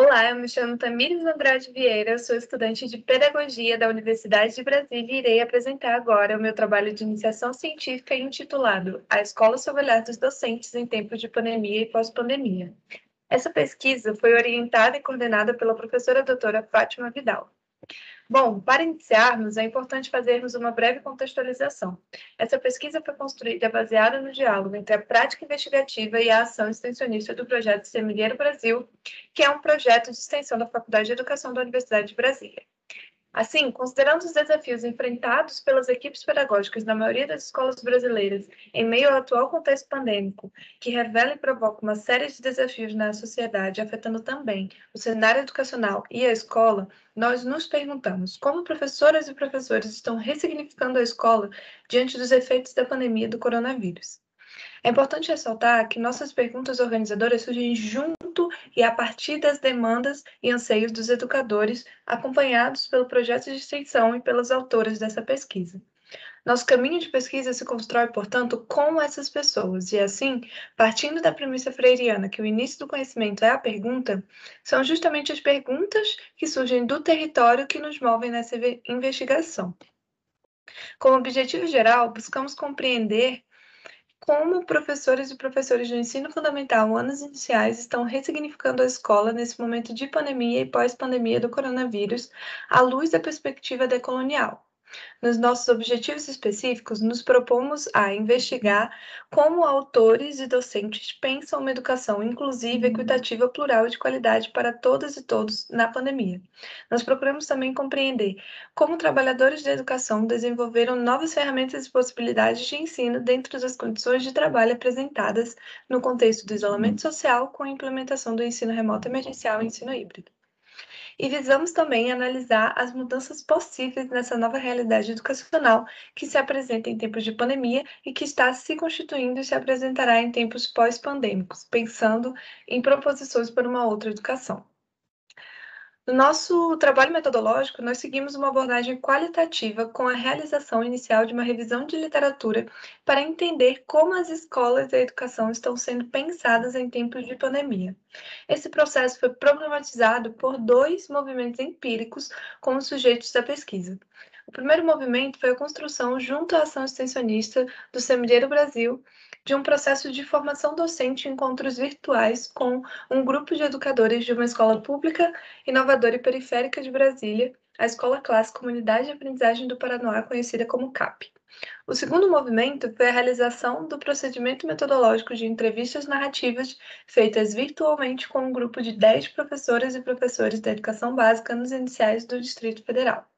Olá, eu me chamo Tamires Andrade Vieira, sou estudante de Pedagogia da Universidade de Brasília e irei apresentar agora o meu trabalho de iniciação científica intitulado A Escola sob o Olhar dos Docentes em Tempos de Pandemia e Pós-Pandemia. Essa pesquisa foi orientada e coordenada pela professora doutora Fátima Vidal. Bom, para iniciarmos, é importante fazermos uma breve contextualização. Essa pesquisa foi construída baseada no diálogo entre a prática investigativa e a ação extensionista do projeto Semilheiro Brasil, que é um projeto de extensão da Faculdade de Educação da Universidade de Brasília. Assim, considerando os desafios enfrentados pelas equipes pedagógicas na maioria das escolas brasileiras em meio ao atual contexto pandêmico, que revela e provoca uma série de desafios na sociedade, afetando também o cenário educacional e a escola, nós nos perguntamos como professoras e professores estão ressignificando a escola diante dos efeitos da pandemia do coronavírus. É importante ressaltar que nossas perguntas organizadoras surgem junto e a partir das demandas e anseios dos educadores, acompanhados pelo projeto de extensão e pelas autoras dessa pesquisa. Nosso caminho de pesquisa se constrói, portanto, com essas pessoas, e assim, partindo da premissa freiriana que o início do conhecimento é a pergunta, são justamente as perguntas que surgem do território que nos movem nessa investigação. Como objetivo geral, buscamos compreender como professores e professores do ensino fundamental anos iniciais estão ressignificando a escola nesse momento de pandemia e pós-pandemia do coronavírus, à luz da perspectiva decolonial. Nos nossos objetivos específicos, nos propomos a investigar como autores e docentes pensam uma educação inclusiva, equitativa, plural e de qualidade para todas e todos na pandemia. Nós procuramos também compreender como trabalhadores da educação desenvolveram novas ferramentas e possibilidades de ensino dentro das condições de trabalho apresentadas no contexto do isolamento social com a implementação do ensino remoto emergencial e ensino híbrido e visamos também analisar as mudanças possíveis nessa nova realidade educacional que se apresenta em tempos de pandemia e que está se constituindo e se apresentará em tempos pós-pandêmicos, pensando em proposições para uma outra educação. No nosso trabalho metodológico, nós seguimos uma abordagem qualitativa com a realização inicial de uma revisão de literatura para entender como as escolas e a educação estão sendo pensadas em tempos de pandemia. Esse processo foi problematizado por dois movimentos empíricos como sujeitos da pesquisa. O primeiro movimento foi a construção, junto à ação extensionista do Semilheiro Brasil, de um processo de formação docente em encontros virtuais com um grupo de educadores de uma escola pública, inovadora e periférica de Brasília, a Escola Clássica Comunidade de Aprendizagem do Paranoá, conhecida como CAP. O segundo movimento foi a realização do procedimento metodológico de entrevistas narrativas feitas virtualmente com um grupo de 10 professoras e professores da educação básica nos iniciais do Distrito Federal.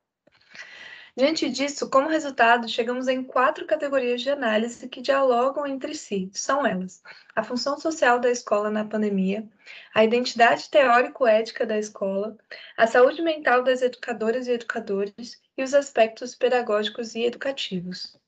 Diante disso, como resultado, chegamos em quatro categorias de análise que dialogam entre si. São elas: a função social da escola na pandemia, a identidade teórico-ética da escola, a saúde mental das educadoras e educadores e os aspectos pedagógicos e educativos.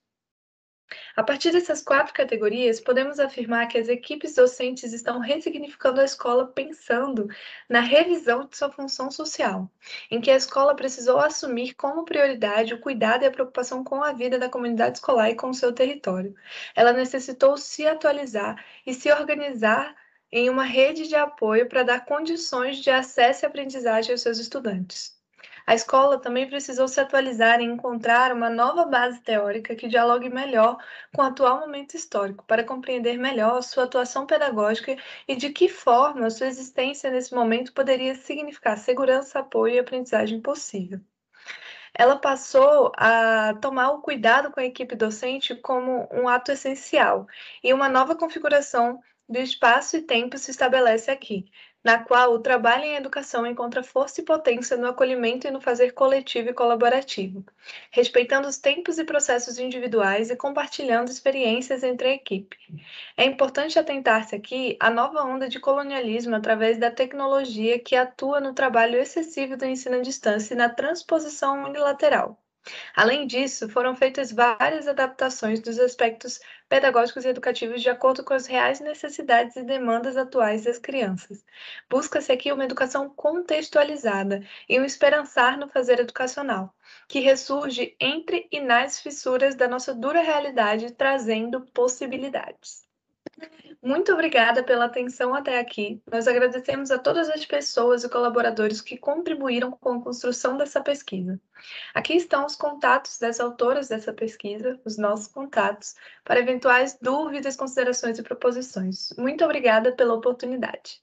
A partir dessas quatro categorias, podemos afirmar que as equipes docentes estão ressignificando a escola pensando na revisão de sua função social, em que a escola precisou assumir como prioridade o cuidado e a preocupação com a vida da comunidade escolar e com o seu território. Ela necessitou se atualizar e se organizar em uma rede de apoio para dar condições de acesso e aprendizagem aos seus estudantes. A escola também precisou se atualizar e encontrar uma nova base teórica que dialogue melhor com o atual momento histórico, para compreender melhor sua atuação pedagógica e de que forma sua existência nesse momento poderia significar segurança, apoio e aprendizagem possível. Ela passou a tomar o cuidado com a equipe docente como um ato essencial e uma nova configuração do espaço e tempo se estabelece aqui, na qual o trabalho em educação encontra força e potência no acolhimento e no fazer coletivo e colaborativo, respeitando os tempos e processos individuais e compartilhando experiências entre a equipe. É importante atentar-se aqui à nova onda de colonialismo através da tecnologia que atua no trabalho excessivo do ensino à distância e na transposição unilateral. Além disso, foram feitas várias adaptações dos aspectos pedagógicos e educativos de acordo com as reais necessidades e demandas atuais das crianças. Busca-se aqui uma educação contextualizada e um esperançar no fazer educacional, que ressurge entre e nas fissuras da nossa dura realidade, trazendo possibilidades. Muito obrigada pela atenção até aqui. Nós agradecemos a todas as pessoas e colaboradores que contribuíram com a construção dessa pesquisa. Aqui estão os contatos das autoras dessa pesquisa, os nossos contatos, para eventuais dúvidas, considerações e proposições. Muito obrigada pela oportunidade.